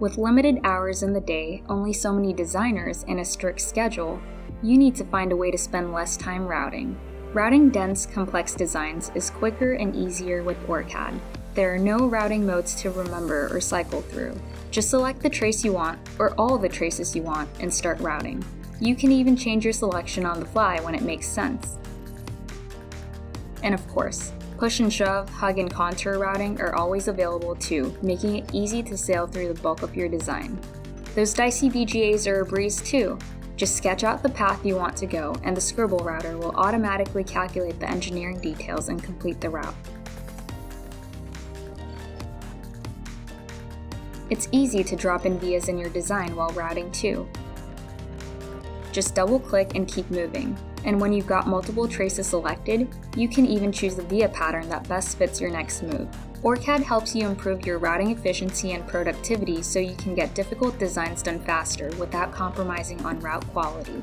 With limited hours in the day, only so many designers, and a strict schedule, you need to find a way to spend less time routing. Routing dense, complex designs is quicker and easier with OrCAD. There are no routing modes to remember or cycle through. Just select the trace you want, or all the traces you want, and start routing. You can even change your selection on the fly when it makes sense. And of course, Push and shove, hug, and contour routing are always available too, making it easy to sail through the bulk of your design. Those dicey BGAs are a breeze too. Just sketch out the path you want to go, and the Scribble router will automatically calculate the engineering details and complete the route. It's easy to drop in vias in your design while routing too. Just double click and keep moving and when you've got multiple traces selected, you can even choose the via pattern that best fits your next move. OrCAD helps you improve your routing efficiency and productivity so you can get difficult designs done faster without compromising on route quality.